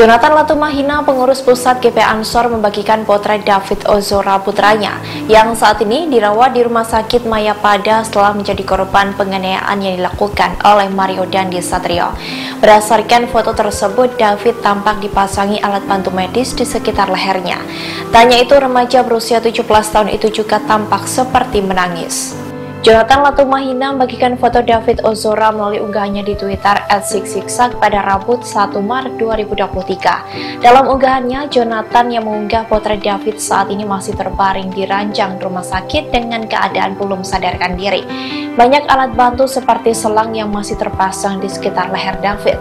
Jonathan Latumahina, pengurus pusat GP Ansor membagikan potret David Ozora putranya yang saat ini dirawat di Rumah Sakit Mayapada setelah menjadi korban penganiayaan yang dilakukan oleh Mario Dandi Satrio. Berdasarkan foto tersebut, David tampak dipasangi alat bantu medis di sekitar lehernya. Tanya itu remaja berusia 17 tahun itu juga tampak seperti menangis. Jonathan Latumahina membagikan foto David Ozora melalui unggahannya di Twitter @siksik pada Rabu 1 Maret 2023. Dalam unggahannya, Jonathan yang mengunggah potret David saat ini masih terbaring di ranjang rumah sakit dengan keadaan belum sadarkan diri. Banyak alat bantu seperti selang yang masih terpasang di sekitar leher David.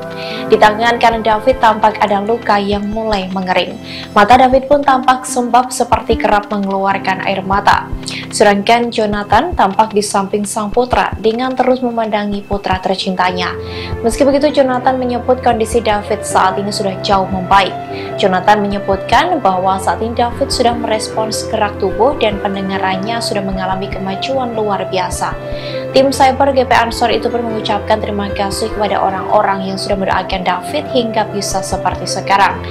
Di tangan kanan David tampak ada luka yang mulai mengering. Mata David pun tampak sembab seperti kerap mengeluarkan air mata. Sedangkan Jonathan tampak di samping sang putra dengan terus memandangi putra tercintanya. Meski begitu, Jonathan menyebut kondisi David saat ini sudah jauh membaik. Jonathan menyebutkan bahwa saat ini David sudah merespons gerak tubuh dan pendengarannya sudah mengalami kemajuan luar biasa. Tim cyber GP Ansor itu pun mengucapkan terima kasih kepada orang-orang yang sudah mendoakan David hingga bisa seperti sekarang.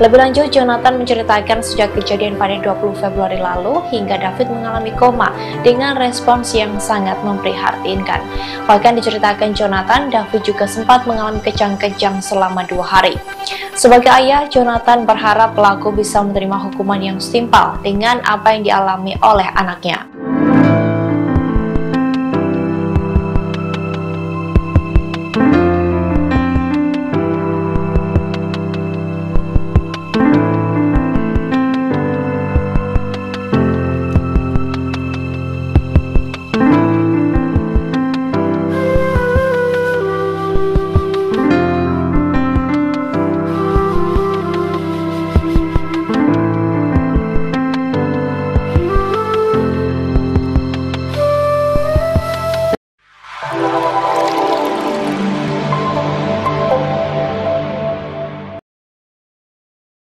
Lebih lanjut, Jonathan menceritakan sejak kejadian pada 20 Februari lalu hingga David mengalami koma dengan respons yang sangat memprihatinkan. Bahkan diceritakan Jonathan, David juga sempat mengalami kejang-kejang selama dua hari. Sebagai ayah, Jonathan berharap pelaku bisa menerima hukuman yang setimpal dengan apa yang dialami oleh anaknya.